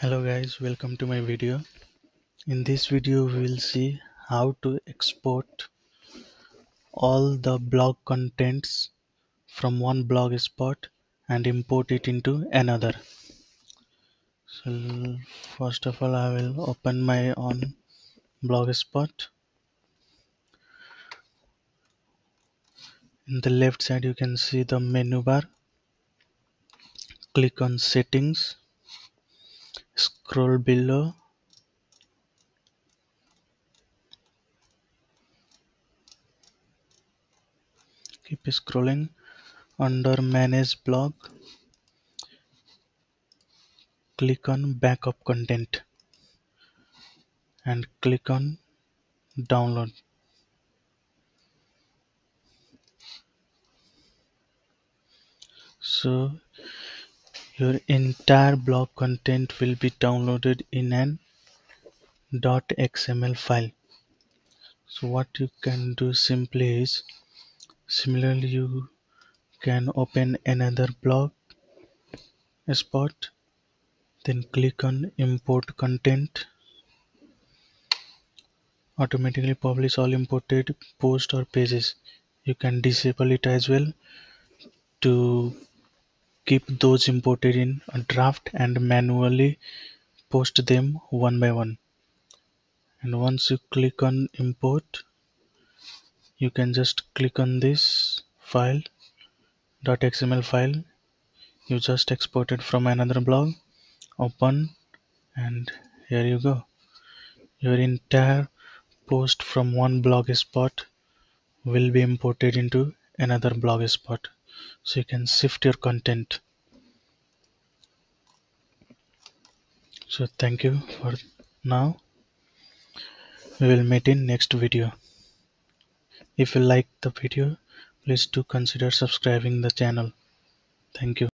hello guys welcome to my video. In this video we will see how to export all the blog contents from one blogspot and import it into another. So first of all I will open my own blogspot in the left side you can see the menu bar. Click on settings scroll below. Keep scrolling. Under manage blog click on backup content and click on download. So your entire blog content will be downloaded in an .xml file. So what you can do simply is similarly you can open another blog spot then click on import content. Automatically publish all imported posts or pages. You can disable it as well to keep those imported in a draft and manually post them one by one. And once you click on import you can just click on this file .dot .xml file. You just exported from another blog open and here you go. Your entire post from one blog spot will be imported into another blog spot so you can shift your content. So thank you for now. We will meet in next video. If you like the video please do consider subscribing the channel. Thank you